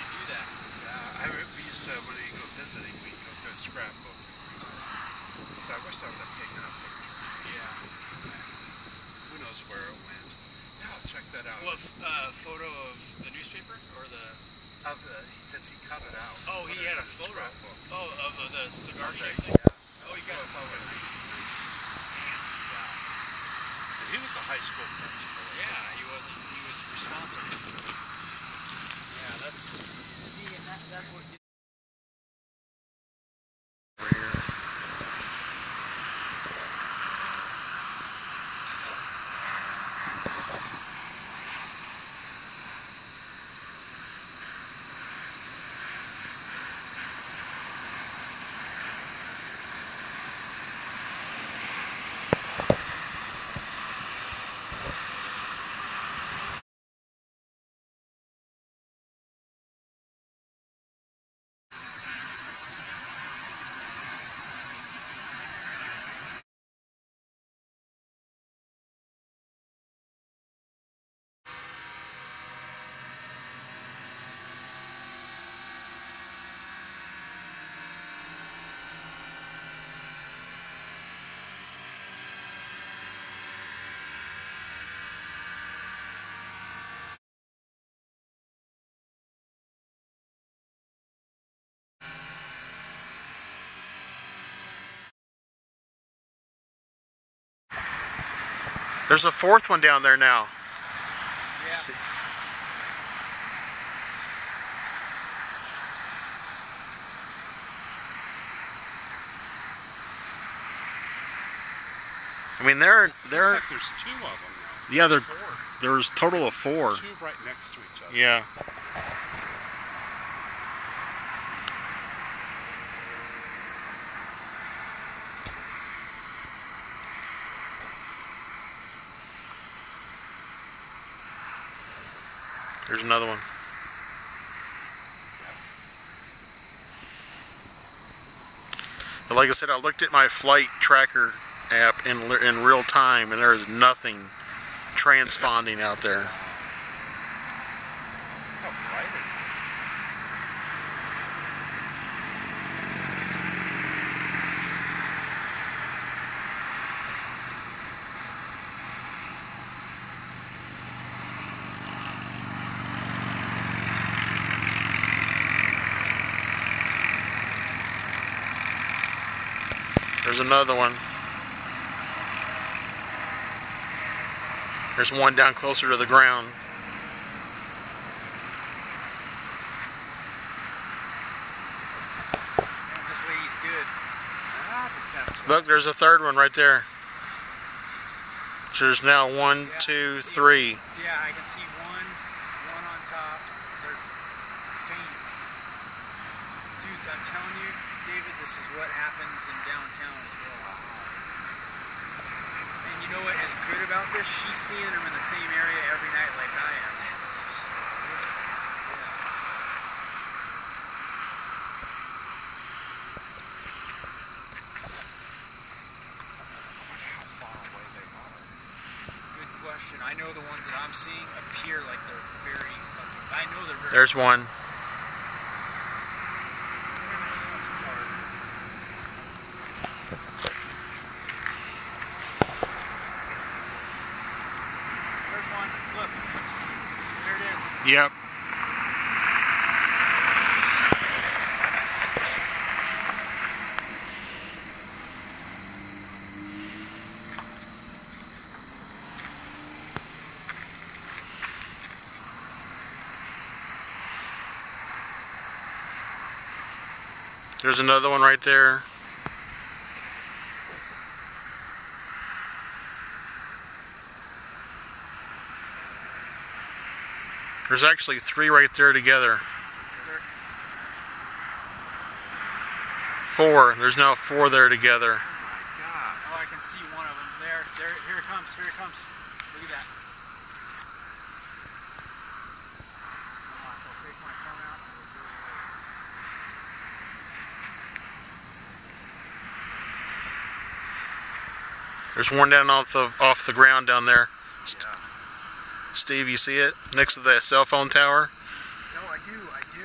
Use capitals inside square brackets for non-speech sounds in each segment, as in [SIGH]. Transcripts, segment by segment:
should do that. Uh, I, we used to, when we go visiting, we go to a scrapbook. Uh, so I wish I would have taken a picture. Yeah. Who knows where it went. Yeah, I'll check that out. Well, uh, a photo of the newspaper or the... Of the, because he cut it out. Oh, he had a photo. Scrapbook. Oh, of uh, the cigar okay. Yeah. Oh, he got a photo. He was a high school principal. Yeah, he wasn't. He was responsible. That's. See, and that, that's what. There's a fourth one down there now. Yeah. See- I mean, there, there, like there's two of them now. yeah, there, there's total of four. Two right next to each other. Yeah. There's another one. But like I said, I looked at my flight tracker app in in real time, and there is nothing transponding out there. How bright it is. There's another one. There's one down closer to the ground. This lady's good. Look, there's a third one right there. So there's now one, Yeah. two, three. Yeah, I can see one, one on top. They're faint. Dude, I'm telling you, David, this is what happens in downtown as well. And you what is good about this? She's seeing them in the same area every night like I am. It's just, yeah. how far away they are. Good question. I know the ones that I'm seeing appear like they're very fucking. I know they're very. There's one. There's one. Look. There it is. Yep. There's another one right there. There's actually three right there together. Four. There's now four there together. Oh my god. Oh, I can see one of them. There, there, here it comes. Here it comes. Look at that. Hold on, I'll take my phone out and we'll do it later. There's one down off the off the ground down there. Yeah. Steve, you see it next to the cell phone tower? No, I do. I do.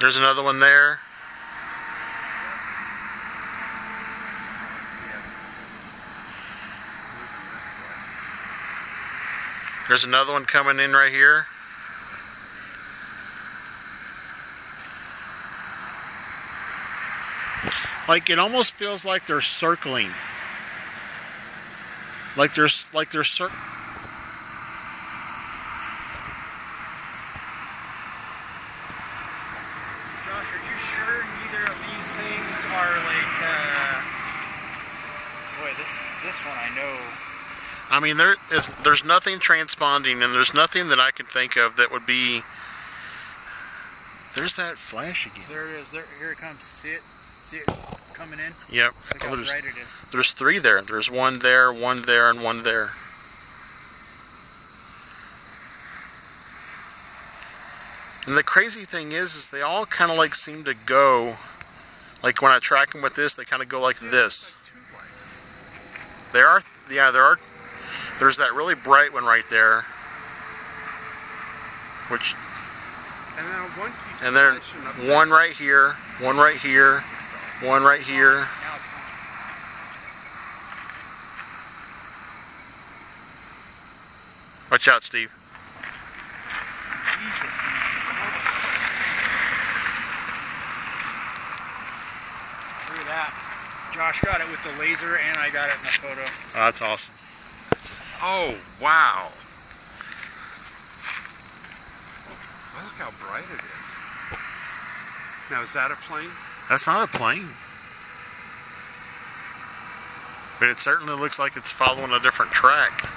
There's another one there. Let's see it. It's moving this way. There's another one coming in right here. Like it almost feels like they're circling. Like there's like they're cir- Josh, are you sure neither of these things are like? Uh... Boy, this this one I know. I mean there is there's nothing transponding and there's nothing that I can think of that would be There's that flash again. There it is. There, here it comes. See it? See it coming in? Yep. Oh, there's bright it is. there's three there. There's one there, one there, and one there. And the crazy thing is, is they all kind of like seem to go, like when I track them with this, they kind of go like this. There are, yeah, there are. There's that really bright one right there, which, And then one and then one right here, one right here. One right here. Now it's coming. Watch out, Steve. Jesus. Look at that. Josh got it with the laser, and I got it in the photo. Oh, that's awesome. Oh, wow. Well, look how bright it is. Now, is that a plane? That's not a plane. But it certainly looks like it's following a different track. There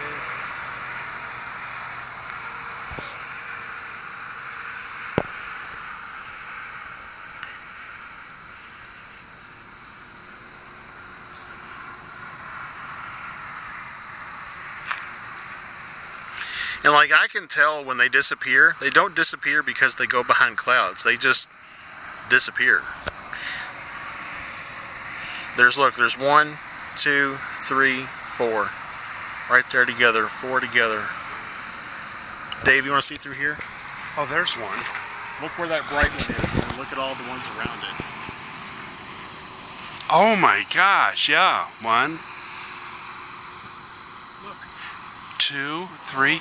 it is. And like I can tell when they disappear, they don't disappear because they go behind clouds. They just disappear. There's look, there's one, two, three, four. Right there together, four together. Dave, you want to see through here? Oh, there's one. Look where that bright one is, and look at all the ones around it. Oh my gosh, yeah. One, Look. Two, three.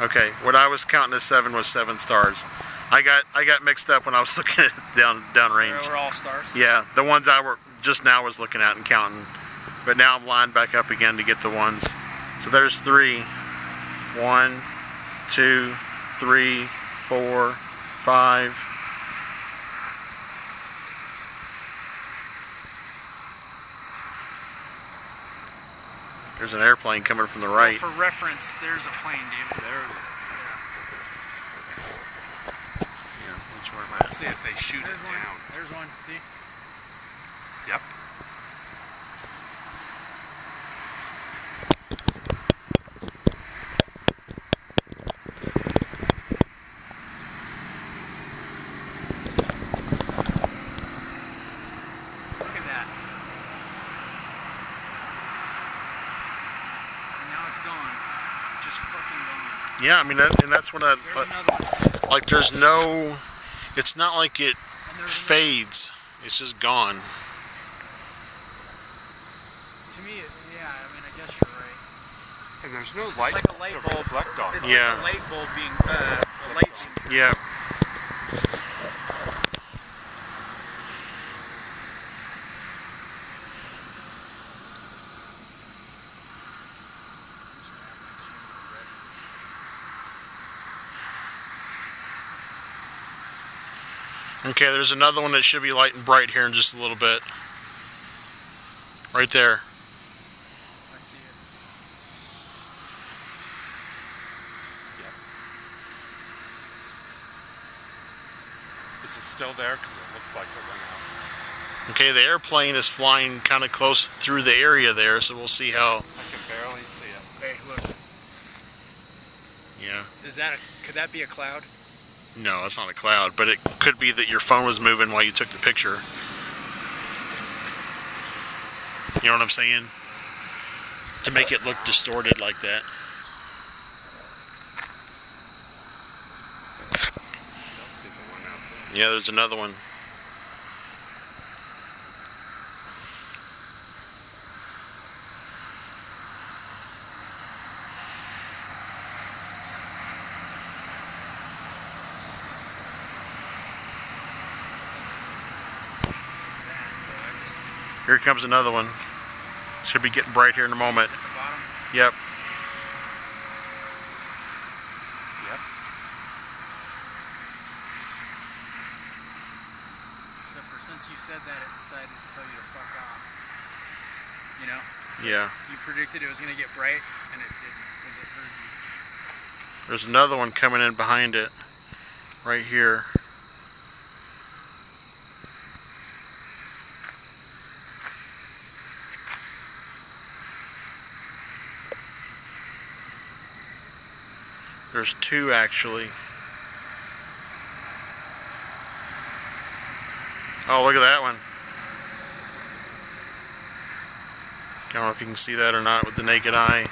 Okay, what I was counting as seven was seven stars. I got I got mixed up when I was [LAUGHS] looking at down downrange. we're all stars. Yeah, the ones I were just now was looking at and counting, but now I'm lined back up again to get the ones. So there's three. One, two, three, four, five. There's an airplane coming from the right. For reference, there's a plane, David. There it is. Yeah, that's where I'm at. Let's see if they shoot There's it one. down. There's one. See? Yep. Look at that. And now it's gone. Just fucking gone. Yeah, I mean, that, and that's what I There's like. There's no. It's not like it fades. It's just gone. To me, yeah, I mean, I guess you're right. And there's no light, like a light bulb. reflect on. It's Yeah. like a light bulb being, uh, a light being Yeah. Okay, there's another one that should be light and bright here in just a little bit. Right there. I see it. Is it still there? Because it looked like it went out. Okay, the airplane is flying kind of close through the area there, so we'll see how. I can barely see it. Hey, look. Yeah. Is that a, could that be a cloud? No, that's not a cloud, but it could be that your phone was moving while you took the picture. You know what I'm saying? to make it look distorted like that. Yeah, there's another one. What's that, though? I just Here comes another one. Should be getting bright here in a moment. at the bottom. Yep. Yep. Except for since you said that, it decided to tell you to fuck off. You know, Yeah. you predicted it was gonna get bright, and it didn't because it heard you. There's another one coming in behind it. Right here. There's two actually. Oh, look at that one. I don't know if you can see that or not with the naked eye.